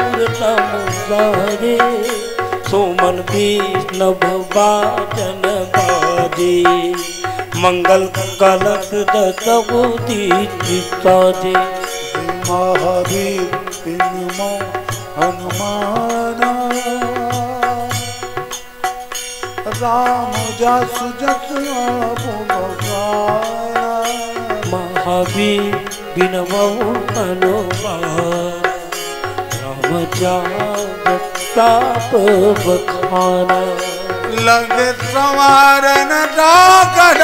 नमुदारे सोमन विष्णव बाजन बाजे। मंगल कलश दसबुदी साजे पिनमो हनुमाना। राम जासु जस महावीर बिनवो हनुमान राम जाप बखाना। लग सवार डाकर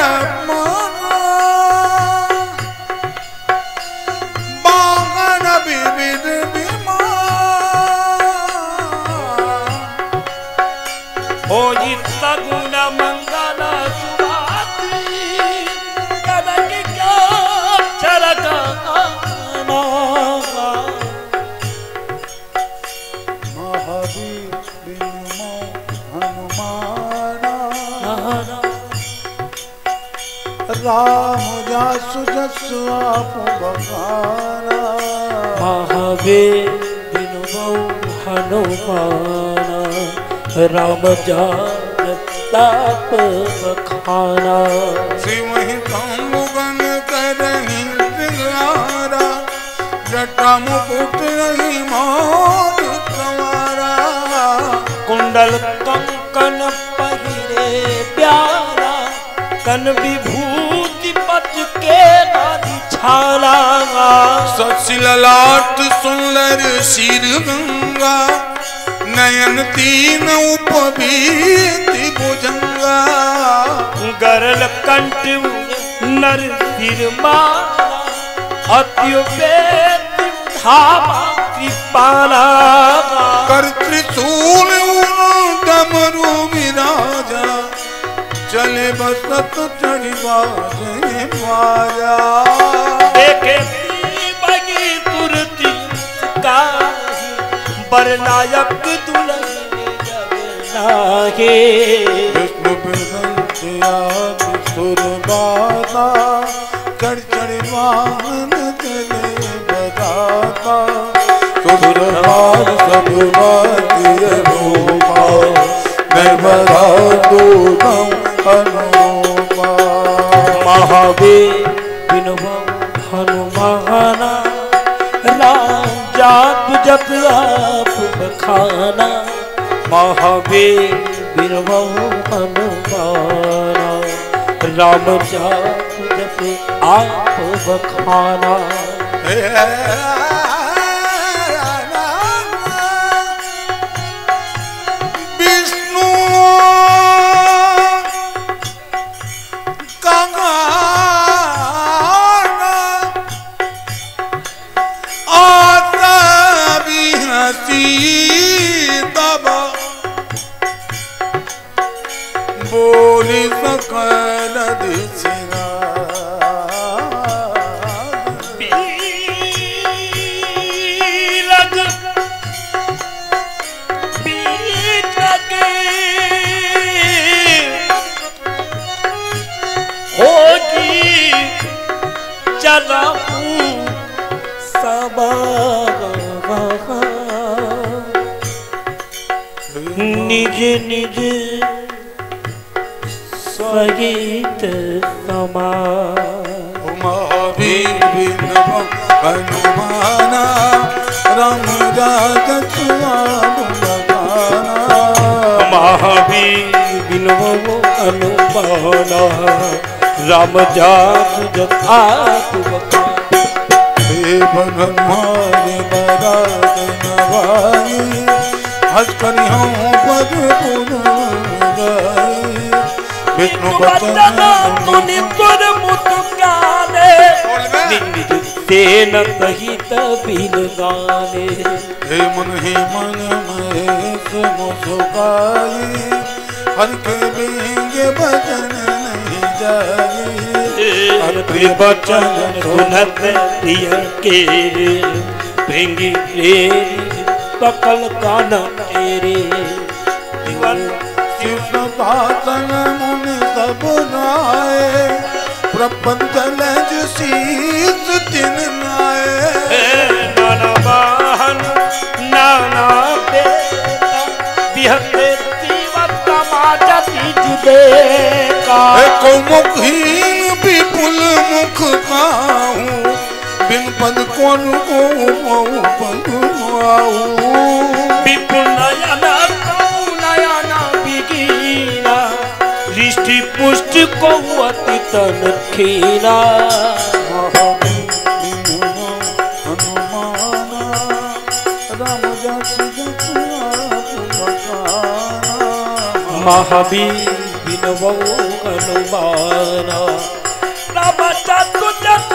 राम जासु जसु आप भगवाना महावीर बिनवो हनुमान राम जाप बखाना शिवहि मुगन करहि सिंगारा जटा मुकुट रही मोर कंवारा। कुंडल कंकन पहिरे प्यारा कन के छाला सचिललाट सुंदर सिर गंगा नयन तीन उपबीति भुजंगा गरल कंठ नर सिर माला अत्युपेत धामा कृपाला कर त्रिशूल बसत चढ़ी बाजे बाजा देखे बगी तुरती काही बरनायक दुल्हन लागे विष्णु बिदंत सुर बाता चढ़ चढ़ वाहन चले बदाता सुर बाल सब बातिय रूपा मैं बधा दूतम अनुपा महावीर बिनवा हनुमाना राम जाप जप आप बखाना महावीर बिनवा हनुमाना राम जाप जप आप बखाना हसी तब। बोली सकल होगी चलाऊ निज निज महावीर हनुमाना राम राजतुआ महावीर बिनवो अनुमाना राम हे बरात नवाई हज विष्णु मुनि मुतुकाले तेन कहित बिन गाने। हे मन हे मन में हंस मुस्काई हर के बेंगे भजन नहीं प्रिय बचन सुनत प्रिय के भृंगी तेरी पकल कान तेरे जीवन शिव साधन मुनि सब नाए। प्रपंच लज शीस तिन नाए नाना वाहन नाना बेटा बिहते बेका को विपुल मुख काहू बिन पद कौन को मऊ पद आऊ नयन बिगीना। दृष्टि पुष्टि को अति तन खीना। महावीर बिनवो हनुमाना राम चतु चतु